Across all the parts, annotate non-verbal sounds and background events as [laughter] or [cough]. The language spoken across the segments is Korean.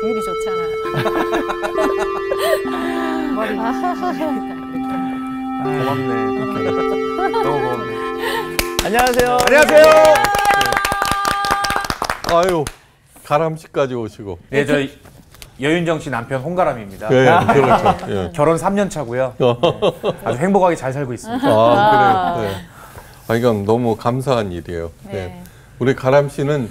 비율이 좋잖아. [laughs] 머리. 고맙네. 너무 고맙네. 안녕하세요. 안녕하세요. 아유 가람씨까지 오시고. 네, 저 여윤정 씨 남편 홍가람입니다. 예, 그렇죠. 예. [laughs] 결혼 3년 차고요. 아주 행복하게 잘 살고 있습니다. 아, 그래요. 네. 아, 이건 너무 감사한 일이에요. 네. 네. 우리 가람 씨는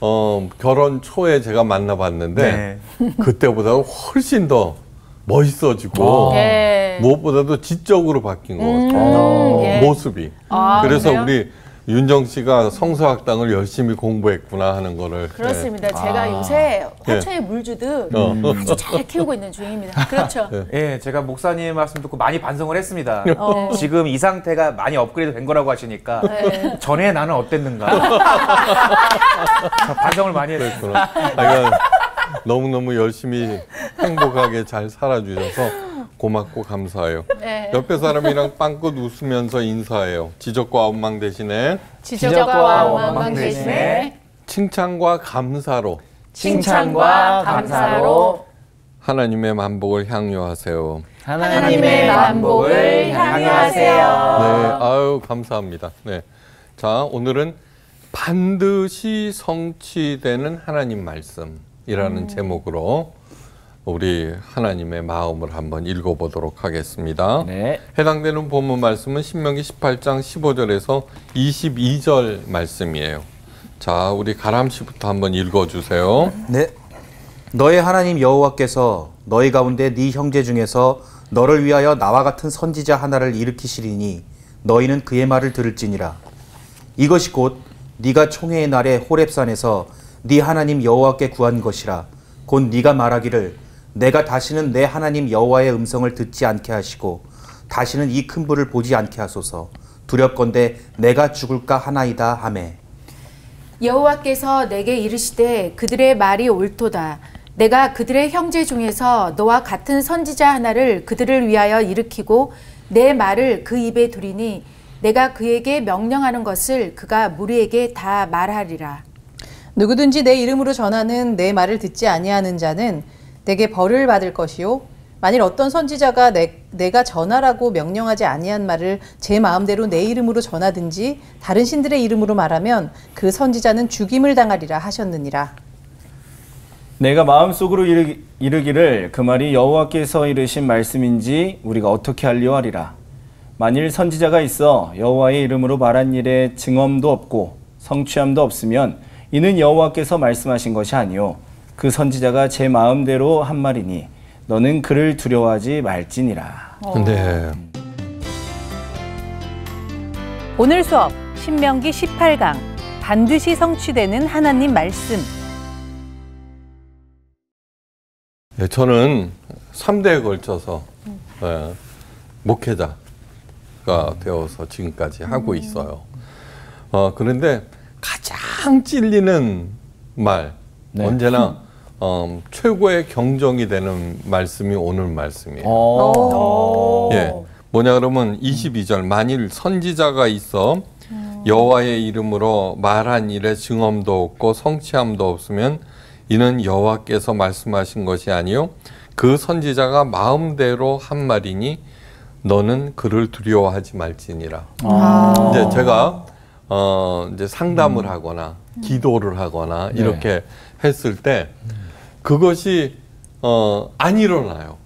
어, 결혼 초에 제가 만나봤는데 네. 그때보다 훨씬 더 멋있어지고 예. 무엇보다도 지적으로 바뀐 것 같아요. 음, 예. 모습이. 아, 그래서 그래요? 우리 윤정 씨가 성서학당을 열심히 공부했구나 하는 거를. 그렇습니다. 제가 요새 화초에 물 주듯 어. 아주 잘 키우고 있는 중입니다. 그렇죠. 네. 예, 제가 목사님 말씀 듣고 많이 반성을 했습니다. 어. 지금 이 상태가 많이 업그레이드 된 거라고 하시니까 네. 전에 나는 어땠는가. 저 [laughs] 반성을 많이. 그렇구나. 아, 그러니까 너무너무 열심히 행복하게 잘 살아주셔서 고맙고 감사해요. 네. 옆에 사람이랑 빵긋 웃으면서 인사해요. 지적과 원망 대신에 지적과 원망 원망 대신에 칭찬과 감사로 칭찬과 감사로 하나님의 만복을 향유하세요. 하나님의 만복을 향유하세요. 네, 아유 감사합니다. 네, 자 오늘은 반드시 성취되는 하나님 말씀이라는 제목으로 우리 하나님의 마음을 한번 읽어보도록 하겠습니다. 네. 해당되는 본문 말씀은 신명기 18장 15절에서 22절 말씀이에요. 자, 우리 가람 씨부터 한번 읽어주세요. 네. 너의 하나님 여호와께서 너희 가운데 네 형제 중에서 너를 위하여 나와 같은 선지자 하나를 일으키시리니 너희는 그의 말을 들을지니라. 이것이 곧 네가 총회의 날에 호렙산에서 네 하나님 여호와께 구한 것이라. 곧 네가 말하기를 내가 다시는 내 하나님 여호와의 음성을 듣지 않게 하시고 다시는 이 큰 불을 보지 않게 하소서. 두렵건대 내가 죽을까 하나이다 하매. 여호와께서 내게 이르시되 그들의 말이 옳도다. 내가 그들의 형제 중에서 너와 같은 선지자 하나를 그들을 위하여 일으키고 내 말을 그 입에 두리니 내가 그에게 명령하는 것을 그가 무리에게 다 말하리라. 누구든지 내 이름으로 전하는 내 말을 듣지 아니하는 자는 내게 벌을 받을 것이요 만일 어떤 선지자가 내, 내가 전하라고 명령하지 아니한 말을 제 마음대로 내 이름으로 전하든지 다른 신들의 이름으로 말하면 그 선지자는 죽임을 당하리라 하셨느니라. 내가 마음속으로 이르기, 이르기를 그 말이 여호와께서 이르신 말씀인지 우리가 어떻게 알리오 하리라. 만일 선지자가 있어 여호와의 이름으로 말한 일에 증언도 없고 성취함도 없으면 이는 여호와께서 말씀하신 것이 아니요 그 선지자가 제 마음대로 한 말이니 너는 그를 두려워하지 말지니라. 네. 오늘 수업 신명기 18강 반드시 성취되는 하나님 말씀. 네, 저는 3대에 걸쳐서 네, 목회자가 되어서 지금까지 하고 있어요. 어, 그런데 가장 찔리는 말, 네. 언제나 어, 최고의 경정이 되는 말씀이 오늘 말씀이에요. 어. 예. 뭐냐 그러면 22절 만일 선지자가 있어 여호와의 이름으로 말한 일에 증언도 없고 성취함도 없으면 이는 여호와께서 말씀하신 것이 아니요 그 선지자가 마음대로 한 말이니 너는 그를 두려워하지 말지니라. 이제 제가 어 이제 상담을 하거나 기도를 하거나 네. 이렇게 했을 때 그것이 어 안 일어나요.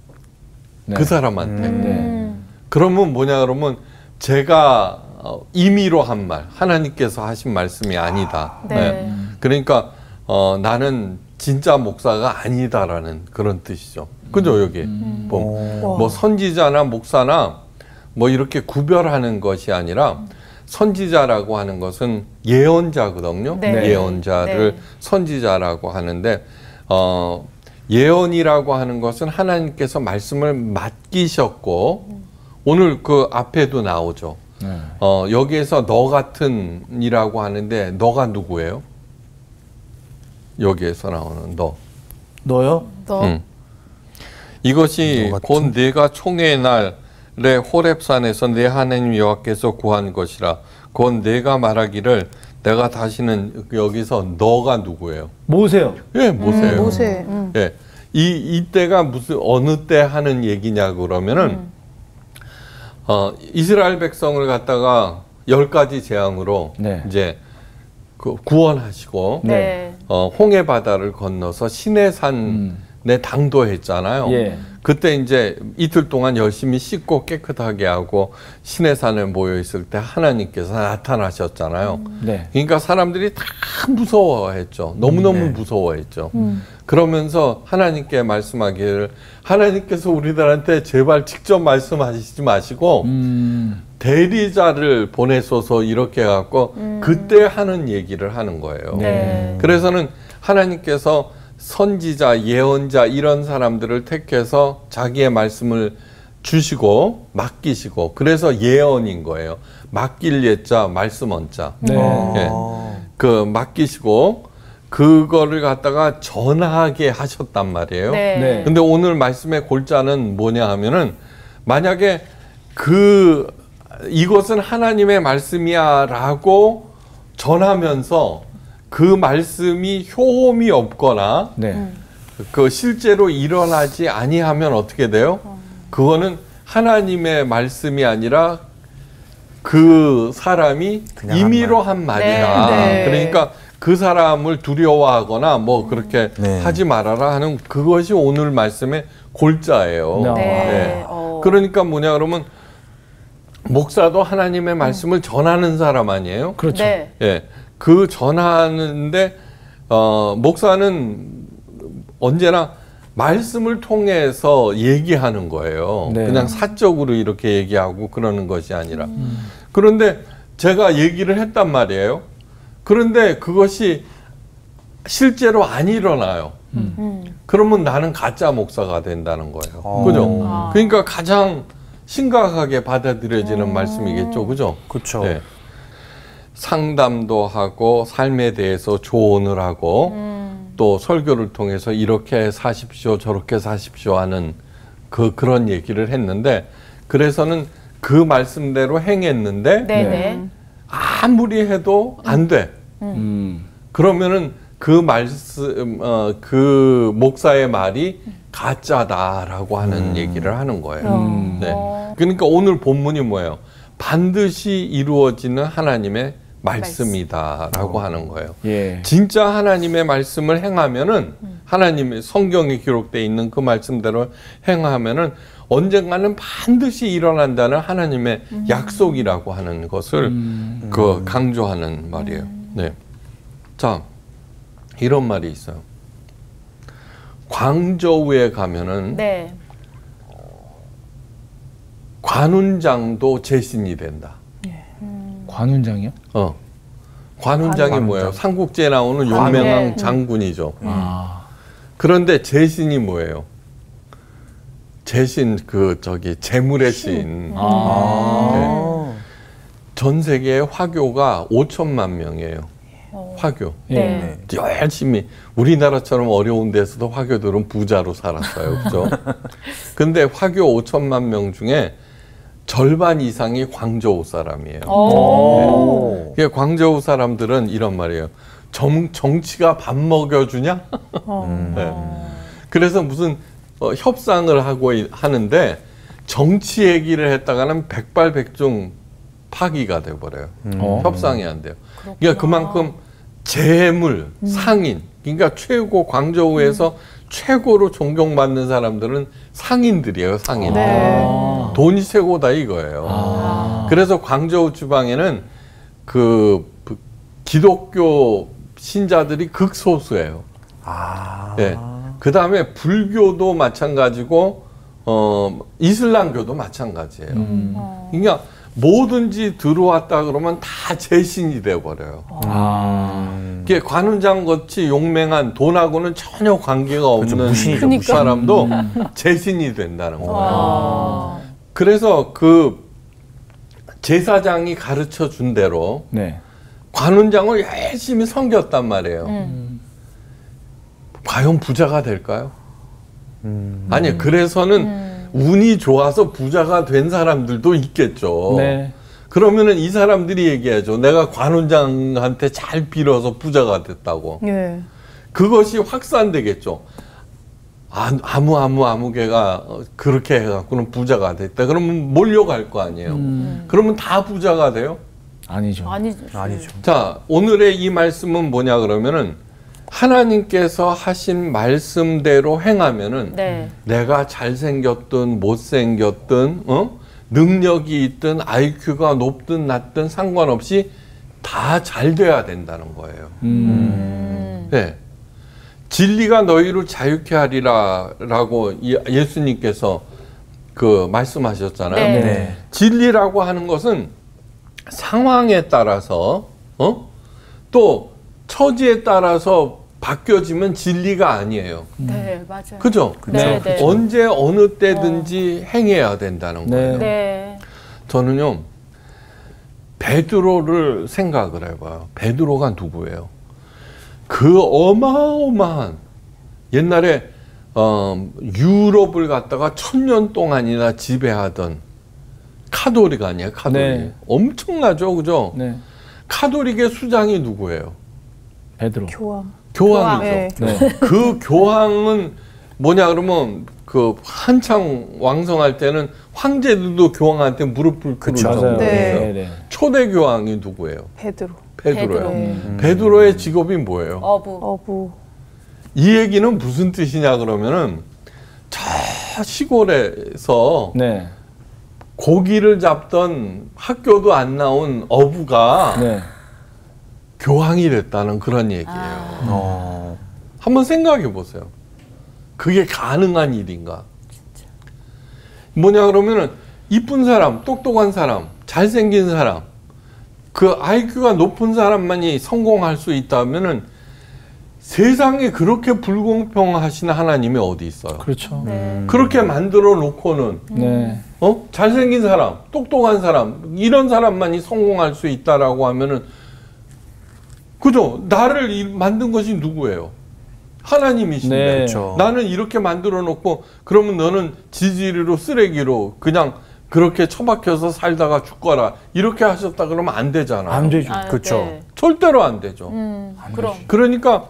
네. 그 사람한테. 네. 그러면 뭐냐 그러면 제가 어, 임의로 한 말, 하나님께서 하신 말씀이 아니다. 네. 그러니까 어, 나는 진짜 목사가 아니다라는 그런 뜻이죠. 그죠 여기 보면 뭐 선지자나 목사나 뭐 이렇게 구별하는 것이 아니라 선지자라고 하는 것은 예언자거든요. 네. 예언자를 네. 선지자라고 하는데 어, 예언이라고 하는 것은 하나님께서 말씀을 맡기셨고 오늘 그 앞에도 나오죠. 네. 어, 여기에서 너 같은이라고 하는데 너가 누구예요? 여기에서 나오는 너. 너요? 너 음. 이것이 곧 네가 총회의 날에 호렙산에서 내 하나님 여호와께서 구한 것이라 곧 네가 말하기를 내가 다시는 여기서 너가 누구예요? 모세요. 예, 모세요. 모세. 음. 예. 이 이때가 무슨 어느 때 하는 얘기냐 그러면은 어 이스라엘 백성을 갖다가 열 가지 재앙으로 네. 이제 그 구원하시고 네. 어 홍해 바다를 건너서 시내산에 음. 당도했잖아요. 예. 그때 이제 이틀 동안 열심히 씻고 깨끗하게 하고 시내산에 모여 있을 때 하나님께서 나타나셨잖아요. 네. 그러니까 사람들이 다 무서워했죠. 너무너무 네. 무서워했죠. 그러면서 하나님께 말씀하기를 하나님께서 우리들한테 제발 직접 말씀하시지 마시고 음. 대리자를 보내소서 이렇게 해갖고 그때 하는 얘기를 하는 거예요. 네. 그래서는 하나님께서 선지자, 예언자 이런 사람들을 택해서 자기의 말씀을 주시고 맡기시고 그래서 예언인 거예요. 맡길 예자, 말씀 언자. 네. 예. 그 맡기시고 그거를 갖다가 전하게 하셨단 말이에요. 네. 네. 근데 오늘 말씀의 골자는 뭐냐 하면은 만약에 그 이것은 하나님의 말씀이야라고 전하면서 그 말씀이 효험이 없거나 네. 그 실제로 일어나지 아니하면 어떻게 돼요? 그거는 하나님의 말씀이 아니라 그 사람이 임의로 한 말이다. 네, 네. 그러니까 그 사람을 두려워하거나 뭐 그렇게 네. 하지 말아라 하는 그것이 오늘 말씀의 골자예요. 네. 네. 어. 그러니까 뭐냐 그러면 목사도 하나님의 말씀을 전하는 사람 아니에요? 그렇죠. 네. 예. 그 전하는데 어 목사는 언제나 말씀을 통해서 얘기하는 거예요. 네. 그냥 사적으로 이렇게 얘기하고 그러는 것이 아니라. 그런데 제가 얘기를 했단 말이에요. 그런데 그것이 실제로 안 일어나요. 음. 그러면 나는 가짜 목사가 된다는 거예요. 어. 그죠? 아. 그러니까 가장 심각하게 받아들여지는 말씀이겠죠. 그죠? 그렇죠. 네. 상담도 하고 삶에 대해서 조언을 하고 음. 또 설교를 통해서 이렇게 사십시오 저렇게 사십시오 하는 그 그런 얘기를 했는데 그래서는 그 말씀대로 행했는데 네. 네. 아무리 해도 안 돼. 음. 그러면은 그 말씀 어, 그 목사의 말이 가짜다라고 하는 얘기를 하는 거예요. 음. 네. 그러니까 오늘 본문이 뭐예요? 반드시 이루어지는 하나님의 말씀이다라고 하는 거예요. 예. 진짜 하나님의 말씀을 행하면은 하나님의 성경에 기록되어 있는 그 말씀대로 행하면은 언젠가는 반드시 일어난다는 하나님의 약속이라고 하는 것을 그 강조하는 말이에요. 네. 자, 이런 말이 있어요. 광저우에 가면은 네. 관운장도 제신이 된다. 관운장이요? 어. 관운장이 관운장. 뭐예요? 삼국지에 나오는. 용맹한 네. 장군이죠. 아. 그런데 제신이 뭐예요? 제신 그 저기 재물의 신. 아. 전 세계에 화교가 5천만 명이에요. 화교. 네. 열심히 우리나라처럼 어려운 데서도 화교들은 부자로 살았어요. 그죠? [laughs] 근데 화교 5천만 명 중에 절반 이상이 광저우 사람이에요. 오. 예, 광저우 사람들은 이런 말이에요. 정, 정치가 밥 먹여주냐? [laughs] 네. 그래서 무슨 어, 협상을 하고 이- 하는데 정치 얘기를 했다가는 백발백중 파기가 돼버려요. 어. 협상이 안 돼요. 그러니까 그만큼 재물, 상인, 그러니까 최고 광저우에서 최고로 존경받는 사람들은 상인들이에요, 상인. 네. 돈이 최고다 이거예요. 그래서 광저우 지방에는 그 부- 기독교 신자들이 극소수예요. 아. 예. 그 다음에 불교도 마찬가지고 어 이슬람교도 마찬가지예요. 그러니까 뭐든지 들어왔다 그러면 다 재신이 돼 버려요. 아. 이게 관운장 같이 용맹한 돈하고는 전혀 관계가 그렇죠. 없는 무신이죠, 그 무신. 사람도 재신이 된다는 거예요. 아. 그래서 그 제사장이 가르쳐 준 대로 네. 관운장을 열심히 섬겼단 말이에요. 음. 과연 부자가 될까요? 음. 아니 그래서는 운이 좋아서 부자가 된 사람들도 있겠죠. 네. 그러면은 이 사람들이 얘기하죠. 내가 관원장한테 잘 빌어서 부자가 됐다고. 예. 그것이 확산되겠죠. 아, 아무 아무 아무 개가 어, 그렇게 해갖고는 부자가 됐다. 그러면 몰려갈 거 아니에요. 그러면 다 부자가 돼요? 아니죠. 아니, 아니죠. 자, 오늘의 이 말씀은 뭐냐 그러면은 하나님께서 하신 말씀대로 행하면은 네. 내가 잘생겼든 못생겼든 어? 능력이 있든 IQ가 높든 낮든 상관없이 다 잘 돼야 된다는 거예요. 음. 네. 진리가 너희를 자유케 하리라라고 예- 예수님께서 그 말씀하셨잖아요. 네. 네. 진리라고 하는 것은 상황에 따라서 어? 또 처지에 따라서 바뀌어지면 진리가 아니에요. 네, 맞아요. 그죠? 네, 네. 언제 어느 때든지 행해야 된다는 네. 거예요. 네. 저는요 베드로를 생각을 해 봐요. 베드로가 누구예요? 그 어마어마한 옛날에 어, 유럽을 갖다가 천년 동안이나 지배하던 카톨릭 아니에요? 카톨릭 네. 엄청나죠, 그죠? 네. 카톨릭의 수장이 누구예요? 베드로. 교황. 교황이죠. 네. 네. 그 교황은 뭐냐 그러면 그 한창 왕성할 때는 황제들도 교황한테 그쵸. 맞아요. 정도예요. 네. 네. 초대 교황이 누구예요? 베드로. 베드로요. 베드로. 음. 베드로의 직업이 뭐예요? 어부. 어부. 이 얘기는 무슨 뜻이냐 그러면은 저 시골에서 네. 고기를 잡던 학교도 안 나온 어부가 네. 교황이 됐다는 그런 얘기예요. 어. 한번 생각해 보세요. 그게 가능한 일인가? 뭐냐 그러면은 이쁜 사람, 똑똑한 사람, 잘생긴 사람, 그 IQ가 높은 사람만이 성공할 수 있다면은 세상에 그렇게 불공평하신 하나님이 어디 있어요? 그렇죠. 네. 그렇게 만들어 놓고는 네. 어 잘생긴 사람, 똑똑한 사람 이런 사람만이 성공할 수 있다라고 하면은 그죠? 나를 이- 만든 것이 누구예요? 하나님이신데 네. 그렇죠. 나는 이렇게 만들어 놓고 그러면 너는 지지리로 쓰레기로 그냥 그렇게 처박혀서 살다가 죽거라 이렇게 하셨다 그러면 안 되잖아요. 안 되죠. 아, 그렇죠. 네. 절대로 안 되죠. 음, 그럼. 그러니까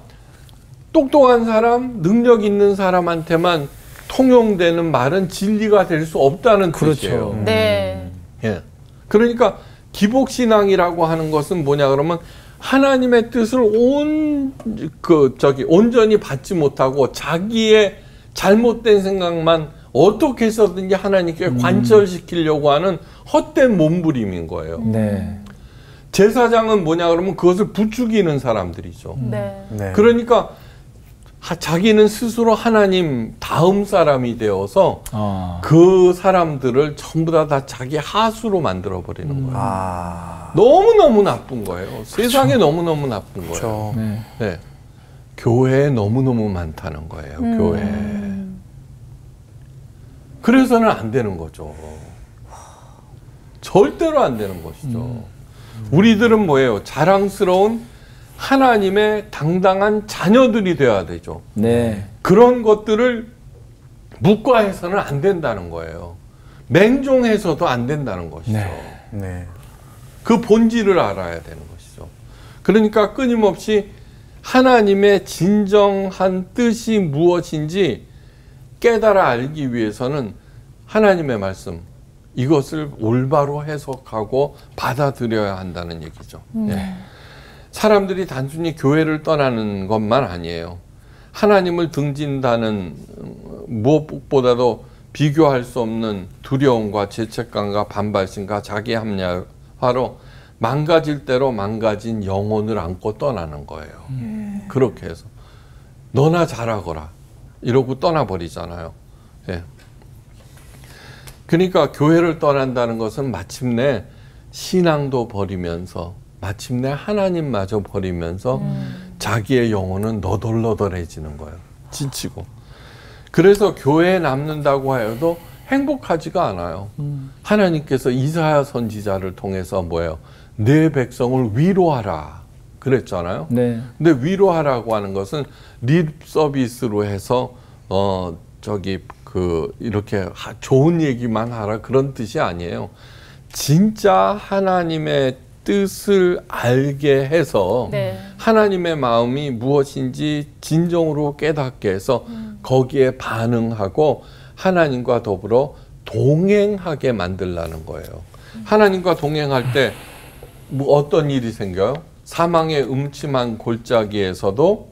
똑똑한 사람, 능력 있는 사람한테만 통용되는 말은 진리가 될 수 없다는 그렇죠. 뜻이에요. 네. 예. 그러니까 기복신앙이라고 하는 것은 뭐냐 그러면 하나님의 뜻을 온 그 저기 온전히 받지 못하고 자기의 잘못된 생각만 어떻게 해서든지 하나님께 관철시키려고 하는 헛된 몸부림인 거예요. 네. 제사장은 뭐냐 그러면 그것을 부추기는 사람들이죠. 네. 네. 그러니까 하- 자기는 스스로 하나님 다음 사람이 되어서 아. 그 사람들을 전부 다, 다 자기 하수로 만들어 버리는 거예요. 아. 너무 너무 나쁜 거예요. 세상에 너무 너무 나쁜 거예요. 그렇죠. 네. 네. 교회에 너무 너무 많다는 거예요. 교회. 그래서는 안 되는 거죠. 절대로 안 되는 것이죠. 우리들은 뭐예요? 자랑스러운 하나님의 당당한 자녀들이 되어야 되죠. 네. 그런 것들을 묵과해서는 안 된다는 거예요. 맹종해서도 안 된다는 것이죠. 네. 네. 그 본질을 알아야 되는 것이죠. 그러니까 끊임없이 하나님의 진정한 뜻이 무엇인지 깨달아 알기 위해서는 하나님의 말씀 이것을 올바로 해석하고 받아들여야 한다는 얘기죠. 예. 사람들이 단순히 교회를 떠나는 것만 아니에요. 하나님을 등진다는 음, 무엇보다도 비교할 수 없는 두려움과 죄책감과 반발심과 자기 합리화로 망가질 대로 망가진 영혼을 안고 떠나는 거예요. 그렇게 해서 너나 잘하거라 이러고 떠나버리잖아요. 예. 그러니까 교회를 떠난다는 것은 마침내 신앙도 버리면서 마침내 하나님마저 버리면서 자기의 영혼은 너덜너덜해지는 거예요. 지치고. 그래서 교회에 남는다고 하여도 행복하지가 않아요. 하나님께서 이사야 선지자를 통해서 뭐예요? 내 백성을 위로하라 그랬잖아요. 네. 근데 위로하라고 하는 것은 립 서비스로 해서 어 저기 그 이렇게 하- 좋은 얘기만 하라 그런 뜻이 아니에요. 진짜 하나님의 뜻을 알게 해서 네. 하나님의 마음이 무엇인지 진정으로 깨닫게 해서 거기에 반응하고 하나님과 더불어 동행하게 만들라는 거예요. 하나님과 동행할 때 뭐 어떤 일이 생겨요? 사망의 음침한 골짜기에서도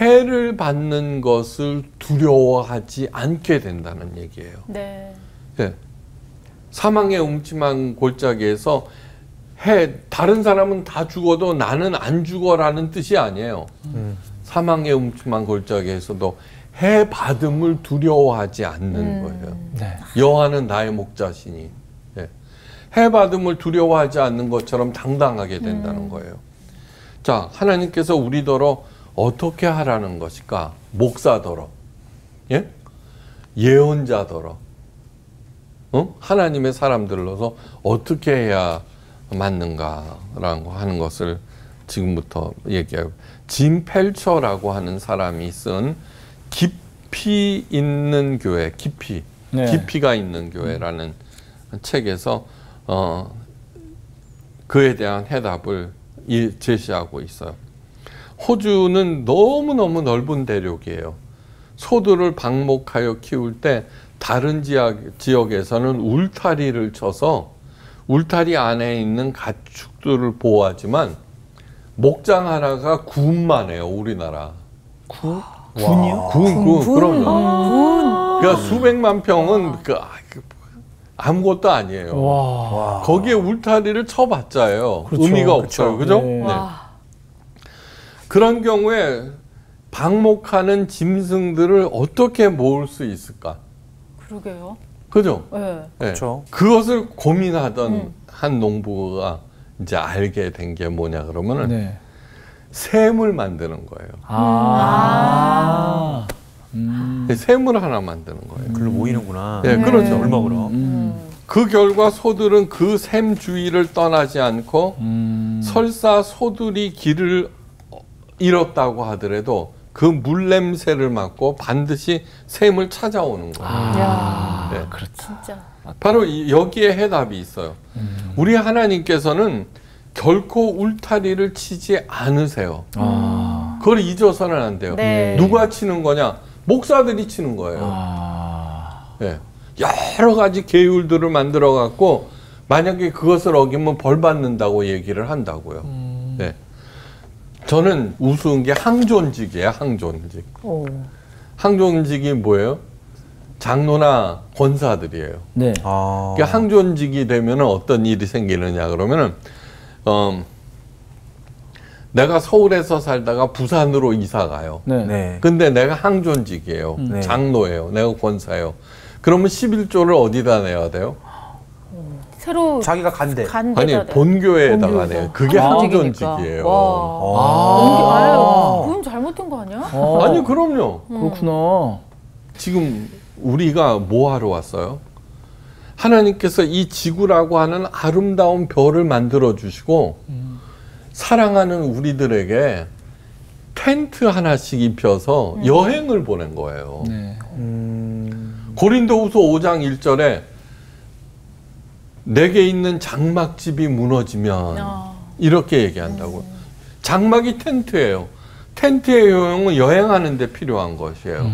해를 받는 것을 두려워하지 않게 된다는 얘기예요. 네. 예. 사망의 음침한 골짜기에서 해 다른 사람은 다 죽어도 나는 안 죽어라는 뜻이 아니에요. 사망의 음침한 골짜기에서도 해 받음을 두려워하지 않는 거예요. 네. 여호와는 나의 목자시니 예. 해 받음을 두려워하지 않는 것처럼 당당하게 된다는 거예요. 자 하나님께서 우리더러 어떻게 하라는 것일까? 목사더러, 예? 예언자더러, 어? 하나님의 사람들로서 어떻게 해야 맞는가라고 하는 것을 지금부터 얘기해요. 짐 펠처라고 하는 사람이 쓴 깊이 있는 교회, 깊이, 네. 깊이가 있는 교회라는 책에서 어, 그에 대한 해답을 이- 제시하고 있어요. 호주는 너무너무 넓은 대륙이에요. 소들을 방목하여 키울 때 다른 지역, 지역에서는 울타리를 쳐서 울타리 안에 있는 가축들을 보호하지만 목장 하나가 군만 해요, 우리나라. 군이요? 군, 군, 그럼요. 그러니까 수백만 평은 그, 아, 그 아무것도 아니에요. 와. 거기에 울타리를 쳐봤자요. 그렇죠. 의미가 그렇죠. 없어요. 그죠? 네. 네. 그런 경우에 방목하는 짐승들을 어떻게 모을 수 있을까? 그러게요. 그죠? 네. 네. 그렇죠. 그것을 고민하던 음. 한 농부가 이제 알게 된 게 뭐냐 그러면은 네. 샘을 만드는 거예요. 아. 음. 샘을 하나 만드는 거예요. 글로 모이는구나. 네, 그렇죠. 얼마 벌어? 음. 그 결과 소들은 그 샘 주위를 떠나지 않고 음. 설사 소들이 길을 잃었다고 하더라도 그 물 냄새를 맡고 반드시 샘을 찾아오는 거예요. 야, 네. 진짜. 바로 이- 여기에 해답이 있어요. 우리 하나님께서는 결코 울타리를 치지 않으세요. 아. 그걸 잊어서는 안 돼요. 네. 누가 치는 거냐? 목사들이 치는 거예요. 아. 예. 여러 가지 계율들을 만들어 갖고 만약에 그것을 어기면 벌 받는다고 얘기를 한다고요. 네. 저는 우스운 게 항존직이에요. 항존직. 오. 항존직이 뭐예요? 장로나 권사들이에요. 네. 아. 그러니까 항존직이 되면 어떤 일이 생기느냐 그러면은 어, 내가 서울에서 살다가 부산으로 이사 가요. 네. 네. 근데 내가 항존직이에요. 네. 장로예요. 내가 권사예요. 그러면 11조를 어디다 내야 돼요? 새로 자기가 간대. 간 아니 본교회에다가 본교에서. 내요. 그게. 와. 본교- 아유, 아. 그건 잘못된 거 아니야? 어. 아니 그럼요. 그렇구나. 지금 우리가 뭐 하러 왔어요? 하나님께서 이 지구라고 하는 아름다운 별을 만들어 주시고 사랑하는 우리들에게 텐트 하나씩 입혀서 여행을 보낸 거예요. 네. 음. 고린도후서 5장 1절에 내게 있는 장막집이 무너지면 어. 이렇게 얘기한다고. 장막이 텐트예요. 텐트의 효용은 여행하는 데 필요한 것이에요.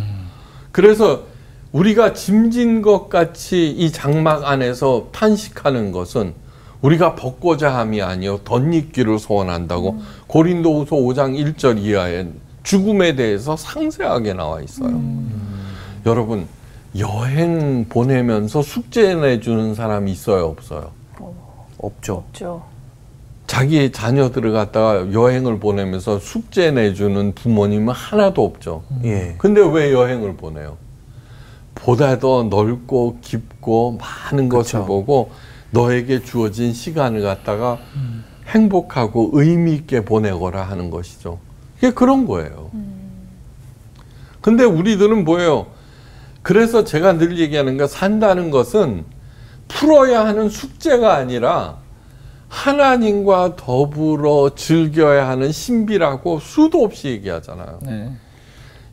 그래서 우리가 짐진 것 같이 이 장막 안에서 탄식하는 것은 우리가 벗고자 함이 아니요 덧입기를 소원한다고 고린도후서 5장 1절 이하에 죽음에 대해서 상세하게 나와 있어요. 여러분 여행 보내면서 숙제 내주는 사람이 있어요 없어요? 없죠. 없죠. 자기 자녀들을 갖다가 여행을 보내면서 숙제 내주는 부모님은 하나도 없죠. 예. 근데 왜 여행을 보내요? 보다 더 넓고 깊고 많은 것을 그쵸. 보고 너에게 주어진 시간을 갖다가 행복하고 의미 있게 보내거라 하는 것이죠. 이게 그런 거예요. 근데 우리들은 뭐예요? 그래서 제가 늘 얘기하는 거 산다는 것은 풀어야 하는 숙제가 아니라 하나님과 더불어 즐겨야 하는 신비라고 수도 없이 얘기하잖아요. 네.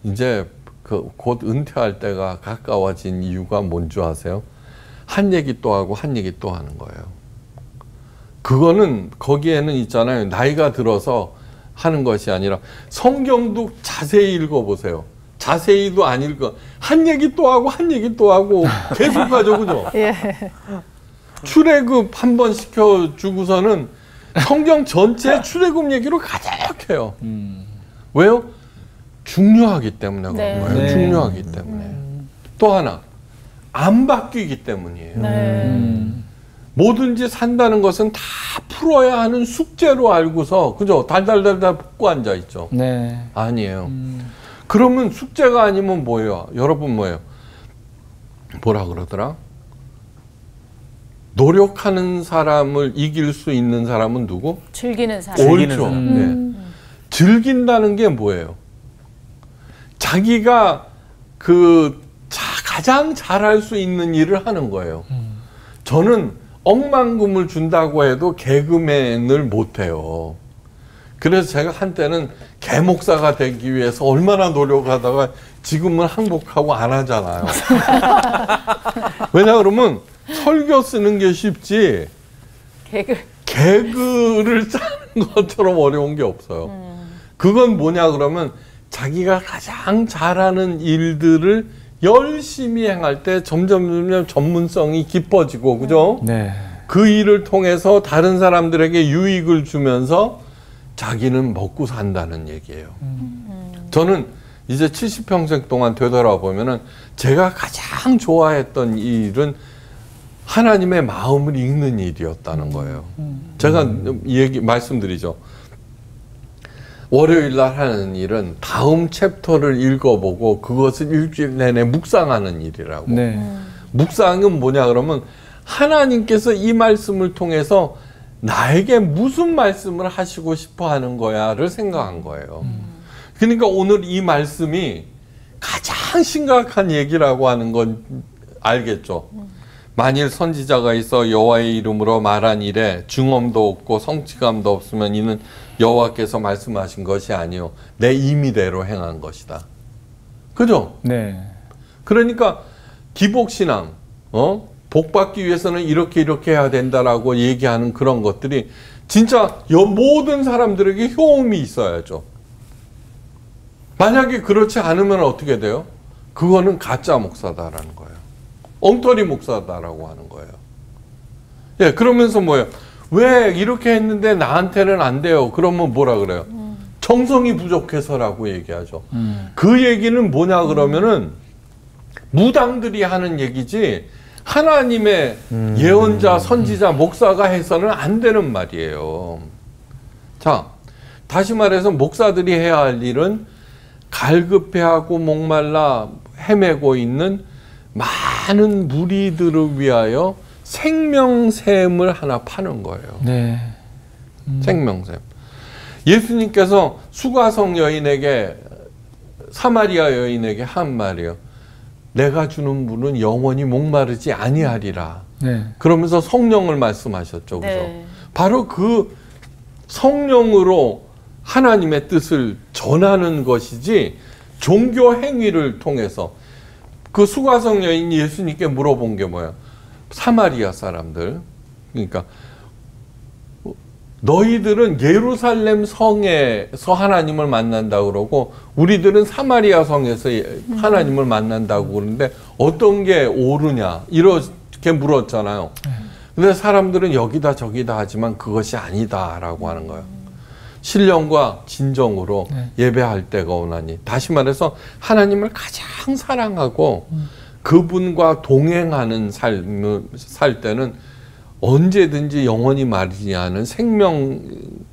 이제 그 곧 은퇴할 때가 가까워진 이유가 뭔줄 아세요? 한 얘기 또 하고 한 얘기 또 하는 거예요. 그거는 거기에는 있잖아요. 나이가 들어서 하는 것이 아니라 성경도 자세히 읽어보세요. 자세히도 안 읽어. 한 얘기 또 하고 한 얘기 또 하고 [laughs] 계속 하죠. 그죠? 예. 출애굽 한 번 시켜주고서는 성경 전체 출애굽 얘기로 가득해요. 왜요? 중요하기 때문에 그런 네. 거예요. 네. 중요하기 때문에. 또 하나 안 바뀌기 때문이에요. 네. 뭐든지 산다는 것은 다 풀어야 하는 숙제로 알고서 그죠? 달달달달 붙고 앉아 있죠. 네. 아니에요. 그러면 숙제가 아니면 뭐예요? 여러분 뭐예요? 뭐라 그러더라? 노력하는 사람을 이길 수 있는 사람은 누구? 즐기는 사람. 즐기는 옳죠. 사람. 네. 즐긴다는 게 뭐예요? 자기가 그 자- 가장 잘할 수 있는 일을 하는 거예요. 저는 억만금을 준다고 해도 개그맨을 못해요. 그래서 제가 한때는 개목사가 되기 위해서 얼마나 노력하다가 지금은 항복하고 안 하잖아요. [laughs] 왜냐 그러면 설교 쓰는 게 쉽지 개그. 개그를 짜는 것처럼 어려운 게 없어요. 그건 뭐냐 그러면 자기가 가장 잘하는 일들을 열심히 행할 때 점점 점점 전문성이 깊어지고 그죠? 네. 그 일을 통해서 다른 사람들에게 유익을 주면서 자기는 먹고 산다는 얘기예요. 저는 이제 70평생 동안 되돌아보면은 제가 가장 좋아했던 일은 하나님의 마음을 읽는 일이었다는 거예요. 제가 이 얘기 말씀드리죠. 월요일 날 하는 일은 다음 챕터를 읽어보고 그것을 일주일 내내 묵상하는 일이라고. 네. 묵상은 뭐냐 그러면 하나님께서 이 말씀을 통해서 나에게 무슨 말씀을 하시고 싶어 하는 거야를 생각한 거예요. 그러니까 오늘 이 말씀이 가장 심각한 얘기라고 하는 건 알겠죠. 만일 선지자가 있어 여호와의 이름으로 말한 일에 증언도 없고 성취감도 없으면 이는 여호와께서 말씀하신 것이 아니요 내 임의대로 행한 것이다. 그죠? 네. 그러니까 기복신앙, 어? 복 받기 위해서는 이렇게 이렇게 해야 된다라고 얘기하는 그런 것들이 진짜 여 모든 사람들에게 효험이 있어야죠. 만약에 그렇지 않으면 어떻게 돼요? 그거는 가짜 목사다라는 거예요. 엉터리 목사다라고 하는 거예요. 예, 그러면서 뭐예요? 왜 이렇게 했는데 나한테는 안 돼요? 그러면 뭐라 그래요? 정성이 부족해서라고 얘기하죠. 그 얘기는 뭐냐 그러면은 무당들이 하는 얘기지 하나님의 예언자, 선지자, 목사가 해서는 안 되는 말이에요. 자, 다시 말해서 목사들이 해야 할 일은 갈급해하고 목말라 헤매고 있는 많은 무리들을 위하여 생명샘을 하나 파는 거예요. 네. 생명샘. 예수님께서 수가성 여인에게 사마리아 여인에게 한 말이요. 내가 주는 물은 영원히 목마르지 아니하리라. 네. 그러면서 성령을 말씀하셨죠. 그죠? 네. 바로 그 성령으로 하나님의 뜻을 전하는 것이지 종교 행위를 통해서 그 수가성 여인이 예수님께 물어본 게 뭐야? 사마리아 사람들. 그러니까 너희들은 예루살렘 성에서 하나님을 만난다 그러고 우리들은 사마리아 성에서 예- 하나님을 만난다고 그러는데 어떤 게 옳으냐 이렇게 물었잖아요. 근데 사람들은 여기다 저기다 하지만 그것이 아니다라고 하는 거예요. 신령과 진정으로 예배할 때가 오나니 다시 말해서 하나님을 가장 사랑하고 그분과 동행하는 삶을 살 때는 언제든지 영원히 마르지 않은 생명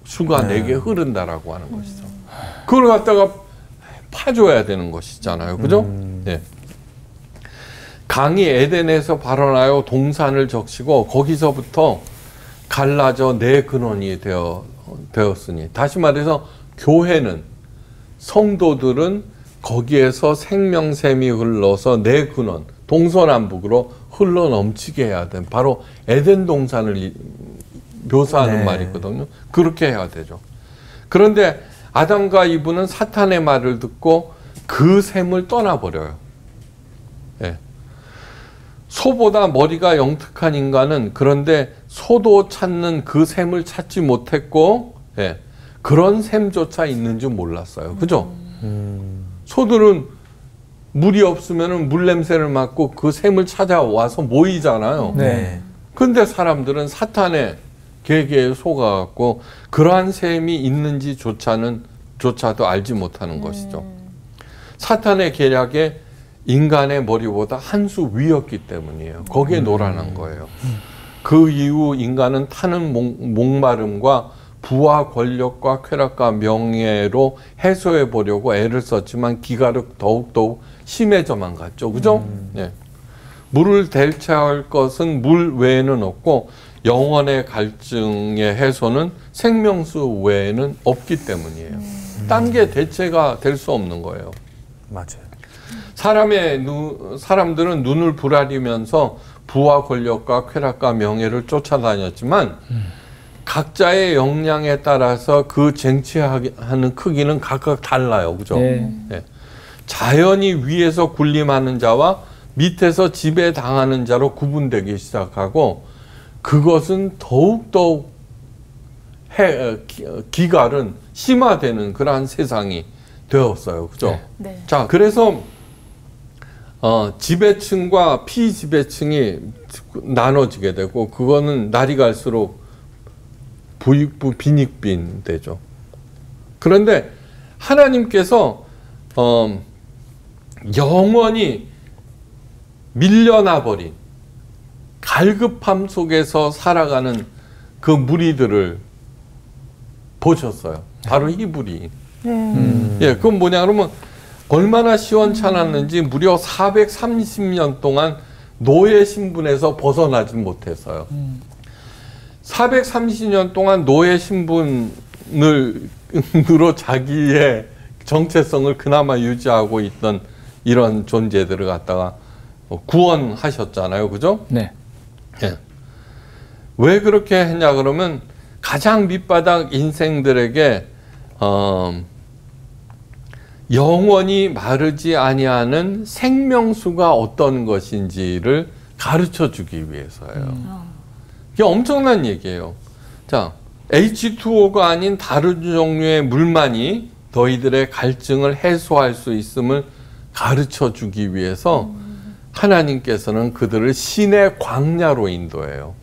수가 내게 흐른다라고 하는 것이죠. 그걸 갖다가 파줘야 되는 것이잖아요. 그죠? 네. 강이 에덴에서 발원하여 동산을 적시고 거기서부터 갈라져 내 근원이 되어 되었으니 다시 말해서 교회는 성도들은 거기에서 생명샘이 흘러서 내 근원 동서남북으로 흘러 넘치게 해야 돼. 바로 에덴 동산을 이- 묘사하는 네. 말이거든요. 그렇게 해야 되죠. 그런데 아담과 이브는 사탄의 말을 듣고 그 샘을 떠나버려요. 예. 소보다 머리가 영특한 인간은 그런데 소도 찾는 그 샘을 찾지 못했고 예, 그런 샘조차 있는 줄 몰랐어요. 그죠? 소들은 물이 없으면 물 냄새를 맡고 그 샘을 찾아와서 모이잖아요. 네. 근데 사람들은 사탄의 계계에 속아갖고 그러한 셈이 있는지조차는 조차도 알지 못하는 것이죠. 사탄의 계략에 인간의 머리보다 한 수 위였기 때문이에요. 거기에 노란한 거예요. 그 이후 인간은 타는 목, 목마름과 부와 권력과 쾌락과 명예로 해소해 보려고 애를 썼지만 기가를 더욱더욱 심해져만 갔죠. 그죠? 예. 물을 대체할 것은 물 외에는 없고 영원의 갈증의 해소는 생명수 외에는 없기 때문이에요. 딴게 대체가 될 수 없는 거예요. 맞아요. 사람의 눈, 사람들은 눈을 부라리면서 부와 권력과 쾌락과 명예를 쫓아다녔지만 각자의 역량에 따라서 그 쟁취하는 크기는 각각 달라요. 그죠? 네. 예. 자연이 위에서 군림하는 자와 밑에서 지배당하는 자로 구분되기 시작하고 그것은 더욱더욱 해, 어, 기- 어, 기갈은 심화되는 그러한 세상이 되었어요. 그죠? 네. 네. 자, 그래서 어, 지배층과 피지배층이 나눠지게 되고 그거는 날이 갈수록 부익부 빈익빈 되죠. 그런데 하나님께서 어, 영원히 밀려나 버린 갈급함 속에서 살아가는 그 무리들을 보셨어요. 바로 이 무리. 예, 그건 뭐냐 그러면 얼마나 시원찮았는지 무려 430년 동안 노예 신분에서 벗어나지 못했어요. 430년 동안 노예 신분을 으로 자기의 정체성을 그나마 유지하고 있던 이런 존재들을 갖다가 어, 구원하셨잖아요. 그죠? 네. 예. 왜 그렇게 했냐 그러면 가장 밑바닥 인생들에게 어, 영원히 마르지 아니하는 생명수가 어떤 것인지를 가르쳐 주기 위해서예요. 이게 엄청난 얘기예요. 자, H2O가 아닌 다른 종류의 물만이 너희들의 갈증을 해소할 수 있음을 가르쳐 주기 위해서 하나님께서는 그들을 신의 광야로 인도해요.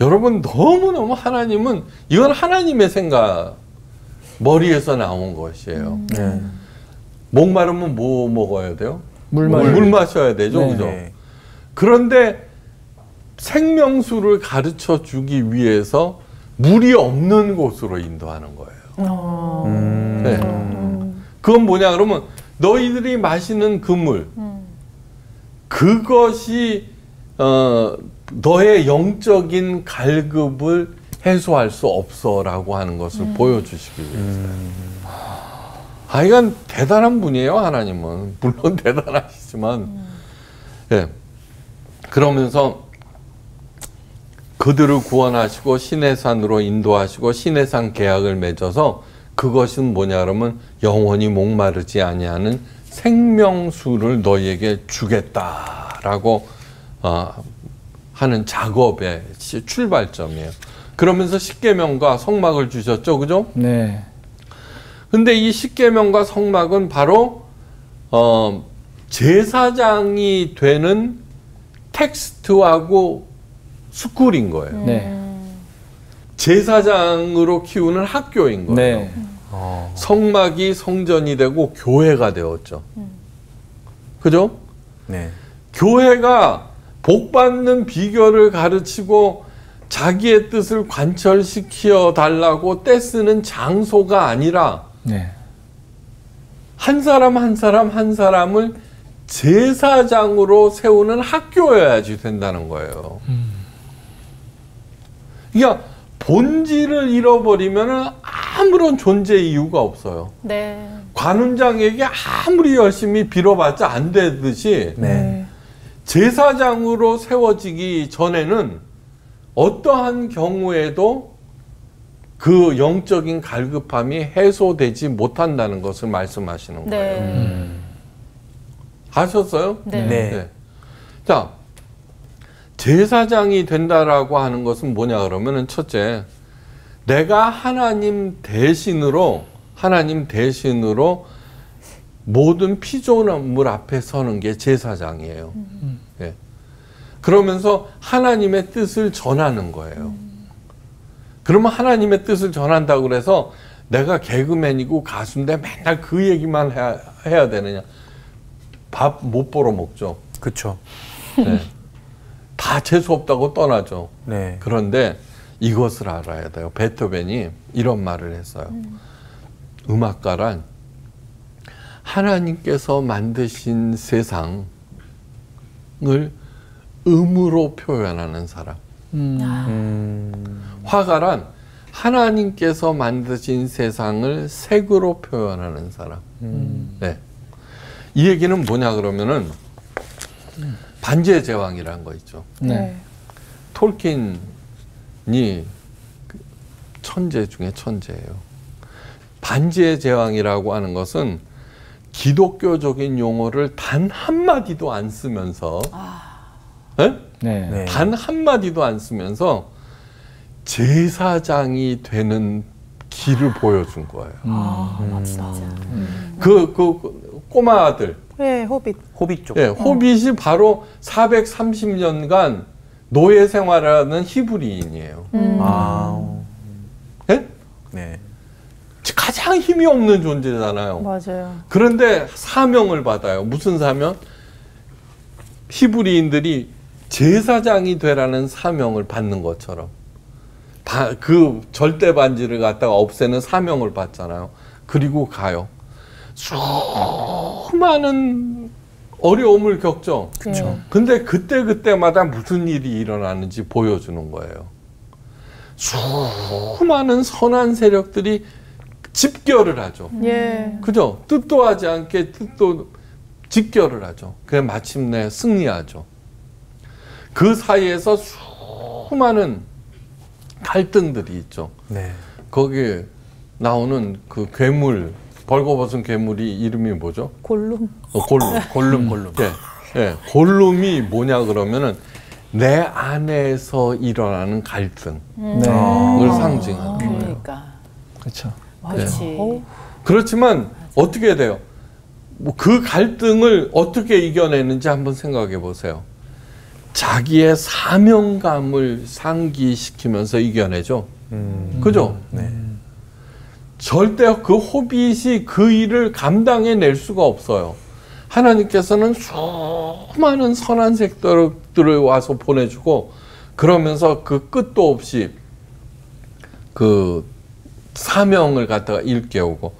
여러분 너무너무 하나님은 이건 하나님의 생각 머리에서 나온 것이에요. 네. 목마르면 뭐 먹어야 돼요? 물 물, 마셔. 물 마셔야 되죠. 네. 그죠? 네. 그런데 생명수를 가르쳐 주기 위해서 물이 없는 곳으로 인도하는 거예요. 음. 네. 그건 뭐냐 그러면 너희들이 마시는 그 물, 그것이 어, 너의 영적인 갈급을 해소할 수 없어라고 하는 것을 보여주시기 위해서요. 아, 이건 대단한 분이에요, 하나님은. 물론 [laughs] 대단하시지만. 예. 그러면서 그들을 구원하시고 신의 산으로 인도하시고 신의 산 계약을 맺어서 그것은 뭐냐 그러면 영원히 목마르지 아니하는 생명수를 너희에게 주겠다라고 어, 하는 작업의 시- 출발점이에요. 그러면서 십계명과 성막을 주셨죠, 그죠? 네. 근데 이 십계명과 성막은 바로 어, 제사장이 되는 텍스트하고 스쿨인 거예요. 네. 제사장으로 키우는 학교인 거예요. 네. 어. 성막이 성전이 되고 교회가 되었죠. 그죠? 네. 교회가 복 받는 비결을 가르치고 자기의 뜻을 관철시켜 달라고 떼쓰는 장소가 아니라 네. 한 사람 한 사람 한 사람을 제사장으로 세우는 학교여야지 된다는 거예요. 그러니까 본질을 잃어버리면 아무런 존재 이유가 없어요. 네. 관훈장에게 아무리 열심히 빌어봤자 안 되듯이 네. 제사장으로 세워지기 전에는 어떠한 경우에도 그 영적인 갈급함이 해소되지 못한다는 것을 말씀하시는 거예요. 네. 아셨어요? 네. 네. 자, 제사장이 된다라고 하는 것은 뭐냐 그러면은 첫째, 내가 하나님 대신으로 하나님 대신으로 모든 피조물 앞에 서는 게 제사장이에요. 예. 그러면서 하나님의 뜻을 전하는 거예요. 그러면 하나님의 뜻을 전한다고 그래서 내가 개그맨이고 가수인데 맨날 그 얘기만 해야, 해야 되느냐. 밥 못 벌어 먹죠. 그렇죠. 네. [laughs] 다 재수 없다고 떠나죠. 네. 그런데 이것을 알아야 돼요. 베토벤이 이런 말을 했어요. 음 악가란 하나님께서 만드신 세상을 음으로 표현하는 사람. 화가란 하나님께서 만드신 세상을 색으로 표현하는 사람. 네. 이 얘기는 뭐냐 그러면은 반지의 제왕이라는 거 있죠. 네. 톨킨이 그 천재 중에 천재예요. 반지의 제왕이라고 하는 것은 기독교적인 용어를 단 한마디도 안 쓰면서 예? 네. 네. 단 한마디도 안 쓰면서 제사장이 되는 길을 보여준 거예요. 그, 그, 그 꼬마 아들, 네, 호빗. 호빗 쪽. 예, 호빗이 바로 430년간 노예 생활하는 히브리인이에요. 아. 예? 네. 가장 힘이 없는 존재잖아요. 맞아요. 그런데 사명을 받아요. 무슨 사명? 히브리인들이 제사장이 되라는 사명을 받는 것처럼 바- 그 절대 반지를 갖다가 없애는 사명을 받잖아요. 그리고 가요. 수많은 어려움을 겪죠. 그렇죠. 근데 그때 그때마다 무슨 일이 일어나는지 보여주는 거예요. 수많은 선한 세력들이 집결을 하죠. 예. 그죠? 뜻도 하지 않게 뜻도 직결을 하죠. 그래 마침내 승리하죠. 그 사이에서 수많은 갈등들이 있죠. 네. 거기에 나오는 그 괴물 벌거벗은 괴물이 이름이 뭐죠? 골룸. 어, 골룸. 골룸 골룸. 예, 예. 골룸이 뭐냐 그러면은 내 안에서 일어나는 갈등을 네. 상징하는 거예요. 그러니까. 그렇죠. 그렇지. 그렇지만 어떻게 돼요? 뭐 그 갈등을 어떻게 이겨내는지 한번 생각해 보세요. 자기의 사명감을 상기시키면서 이겨내죠. 음. 그죠? 네. 절대 그 호빗이 그 일을 감당해 낼 수가 없어요. 하나님께서는 수많은 선한 색들을 와서 보내주고 그러면서 그 끝도 없이 그 사명을 갖다가 일깨우고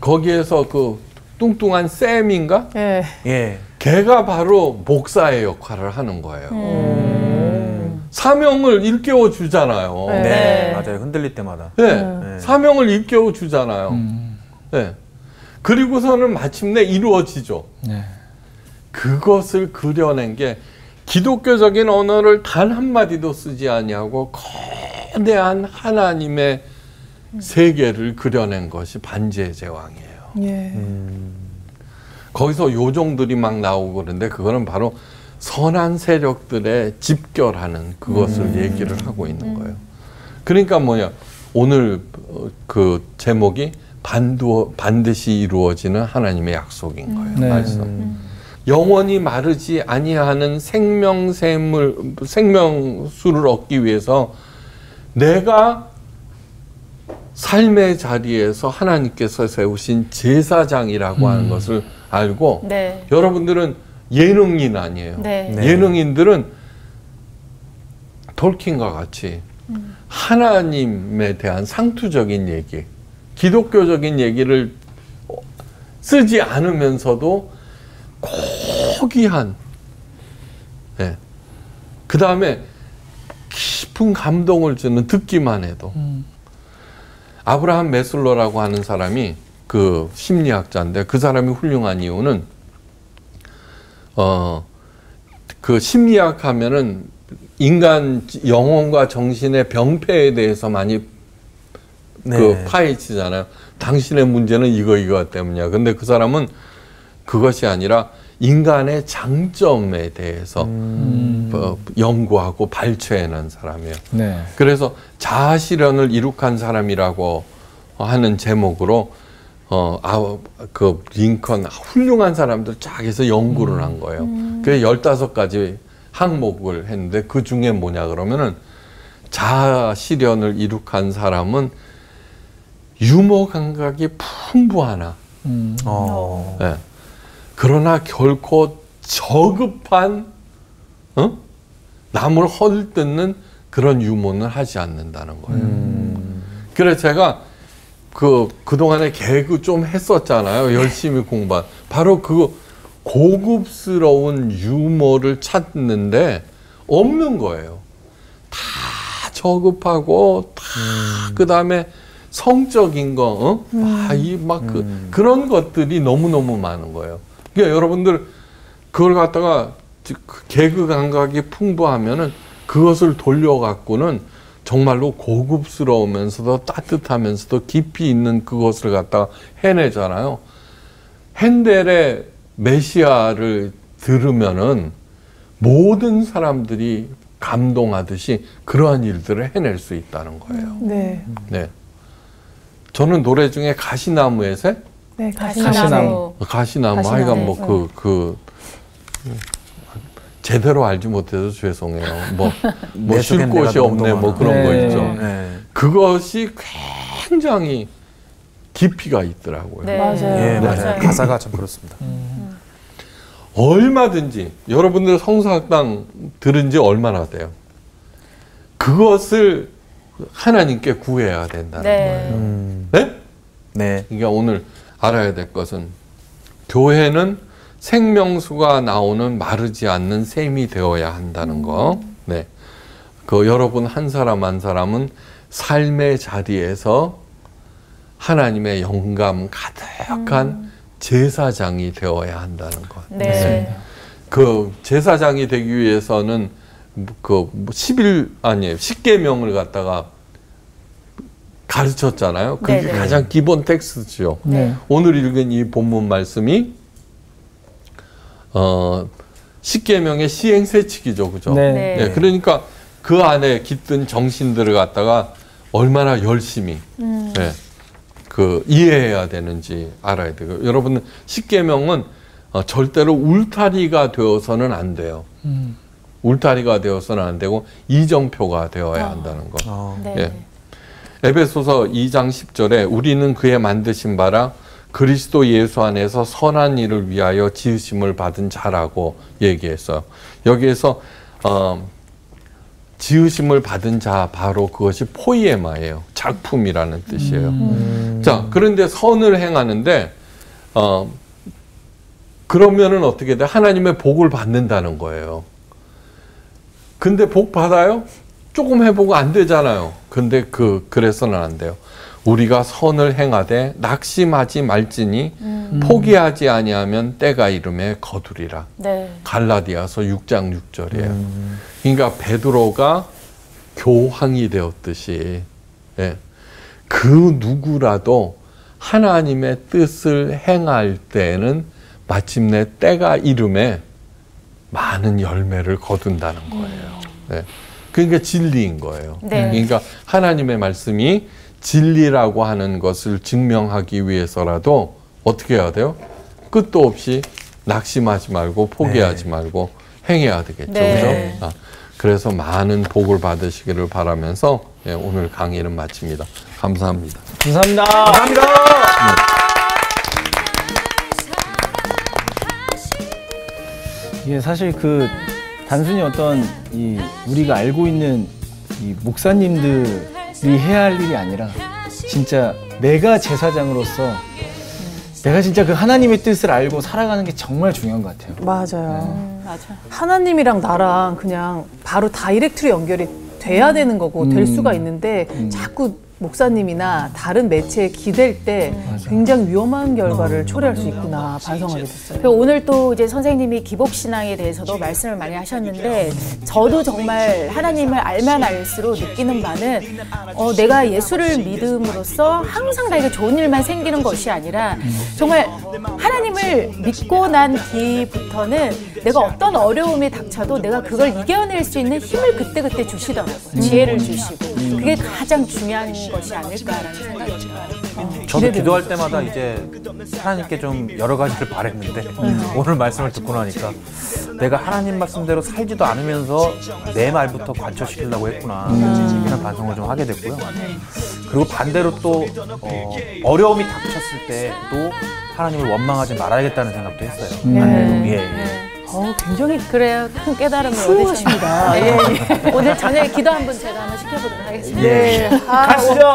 거기에서 그 뚱뚱한 쌤인가? 예. 예. 걔가 바로 목사의 역할을 하는 거예요. 사명을 일깨워 주잖아요. 네. 네. 맞아요. 흔들릴 때마다. 네. 네. 사명을 일깨워 주잖아요. 음. 네. 그리고서는 마침내 이루어지죠. 네. 그것을 그려낸 게 기독교적인 언어를 단 한마디도 쓰지 아니하고 거대한 하나님의 세계를 그려낸 것이 반지의 제왕이에요. 예. 거기서 요종들이 막 나오고 그런데 그거는 바로 선한 세력들의 집결하는 그것을 얘기를 하고 있는 거예요. 그러니까 뭐냐 오늘 어, 그 제목이 반두, 반드시 이루어지는 하나님의 약속인 거예요. 네. 말씀. 영원히 마르지 아니하는 생명샘을 생명수를 얻기 위해서 내가 삶의 자리에서 하나님께서 세우신 제사장이라고 하는 것을 알고 네. 여러분들은 예능인 아니에요. 네. 네. 예능인들은 톨킨과 같이 하나님에 대한 상투적인 얘기, 기독교적인 얘기를 쓰지 않으면서도 고귀한, 예. 그 다음에 깊은 감동을 주는 듣기만 해도. 아브라함 메슬러라고 하는 사람이 그 심리학자인데 그 사람이 훌륭한 이유는 어, 그 심리학 하면은 인간 영혼과 정신의 병폐에 대해서 많이 네. 그 파헤치잖아요. 당신의 문제는 이거 이거 때문이야. 근데 그 사람은 그것이 아니라 인간의 장점에 대해서 어, 연구하고 발췌해낸 사람이에요. 네. 그래서 자아 실현을 이룩한 사람이라고 하는 제목으로 어 아 그 링컨 훌륭한 사람들 쫙 해서 연구를 한 거예요. 그래서 열다섯 가지 항목을 했는데 그 중에 뭐냐 그러면은 자아 실현을 이룩한 사람은 유머 감각이 풍부하나. 음. 어. 예. 그러나 결코 저급한 어? 남을 헐뜯는 그런 유머는 하지 않는다는 거예요. 그래서 제가 그 그동안에 개그 좀 했었잖아요. 열심히 공부한. 바로 그 고급스러운 유머를 찾는데 없는 거예요. 다 저급하고 다 그다음에 성적인 거, 어? 아, 이막 그, 그런 것들이 너무너무 많은 거예요. 그러니까 여러분들 그걸 갖다가 그 개그 감각이 풍부하면은 그것을 돌려갖고는 정말로 고급스러우면서도 따뜻하면서도 깊이 있는 그것을 갖다가 해내잖아요. 핸델의 메시아를 들으면은 모든 사람들이 감동하듯이 그러한 일들을 해낼 수 있다는 거예요. 네. 네. 저는 노래 중에 가시나무의 새? 네, 가시나무. 가시나무. 가시나무 가시나무. 하여간 뭐 그 그 제대로 알지 못해서 죄송해요. 뭐 [laughs] 뭐내쉴 곳이 없네 뭐. 그런 거 네. 있죠. 네. 그것이 굉장히 깊이가 있더라고요. 네. 맞아요. 예, 맞아요. 맞아요. 가사가 참 그렇습니다. 얼마든지 여러분들 성서학당 들은 지 얼마나 돼요? 그것을 하나님께 구해야 된다는 네. 거예요. 음. 네? 네. 그러니까 오늘 알아야 될 것은 교회는 생명수가 나오는 마르지 않는 샘이 되어야 한다는 거. 네. 그 여러분 한 사람 한 사람은 삶의 자리에서 하나님의 영감 가득한 제사장이 되어야 한다는 것. 네. 그 제사장이 되기 위해서는 그 10일 아니 10계명을 갖다가 가르쳤잖아요. 그게 네네. 가장 기본 텍스트죠. 네. 오늘 읽은 이 본문 말씀이 어 10계명의 시행세칙이죠. 그죠? 네. 네. 예, 그러니까 그 안에 깃든 정신들을 갖다가 얼마나 열심히 음. 예, 그 이해해야 되는지 알아야 되고 여러분 십계명은 어, 절대로 울타리가 되어서는 안 돼요. 음. 울타리가 되어서는 안 되고 이정표가 되어야 한다는 거. 어. 네. 예. 에베소서 2장 10절에 우리는 그의 만드신 바라 그리스도 예수 안에서 선한 일을 위하여 지으심을 받은 자라고 얘기했어요. 여기에서 어, 지으심을 받은 자 바로 그것이 포이에마예요. 작품이라는 뜻이에요. 자, 그런데 선을 행하는데 어 그러면은 어떻게 돼? 하나님의 복을 받는다는 거예요. 근데 복 받아요? 조금 해보고 안 되잖아요. 근데 그 그래서는 안 돼요. 우리가 선을 행하되 낙심하지 말지니 포기하지 아니하면 때가 이름에 거두리라. 네. 갈라디아서 6장 6절이에요. 그러니까 베드로가 교황이 되었듯이 예. 그 누구라도 하나님의 뜻을 행할 때에는 마침내 때가 이름에 많은 열매를 거둔다는 거예요. 네. 그러니까 진리인 거예요. 네. 그러니까 하나님의 말씀이 진리라고 하는 것을 증명하기 위해서라도 어떻게 해야 돼요? 끝도 없이 낙심하지 말고 포기하지 말고 행해야 되겠죠. 네. 그죠? 아, 그래서 많은 복을 받으시기를 바라면서 예, 오늘 강의는 마칩니다. 감사합니다. 감사합니다. 이게 사실 그 단순히 어떤 이 우리가 알고 있는 이 목사님들이 해야 할 일이 아니라 진짜 내가 제사장으로서 내가 진짜 그 하나님의 뜻을 알고 살아가는 게 정말 중요한 것 같아요. 맞아요. 음, 맞아. 하나님이랑 나랑 그냥 바로 다이렉트로 연결이 돼야 되는 거고 될 음. 수가 있는데 자꾸 목사님이나 다른 매체에 기댈 때 굉장히 위험한 결과를 초래할 수 있구나 반성하게 됐어요. 오늘 또 이제 선생님이 기복 신앙에 대해서도 말씀을 많이 하셨는데 저도 정말 하나님을 알면 알수록 느끼는 바는 어, 내가 예수를 믿음으로써 항상 나에게 좋은 일만 생기는 것이 아니라 정말 하나님을 믿고 난 뒤부터는 내가 어떤 어려움이 닥쳐도 내가 그걸 이겨낼 수 있는 힘을 그때그때 주시더라고요. 지혜를 주시고 그게 가장 중요한 것이 아닐까라는 생각이 들어요. 저도 기도할 때마다 이제 하나님께 좀 여러 가지를 바랬는데 [laughs] 오늘 말씀을 듣고 나니까 내가 하나님 말씀대로 살지도 않으면서 내 말부터 관철시키려고 했구나 이런 반성을 좀 하게 됐고요. 그리고 반대로 또 어, 어려움이 닥쳤을 때 또 하나님을 원망하지 말아야겠다는 생각도 했어요. 네. 예, 예. 어, 굉장히 그래요. 큰 깨달음을. 얻으셨습니다. 예, 예. 오늘 저녁에 기도 한번 제가 한번 시켜보도록 하겠습니다. 네. 아, 가시죠.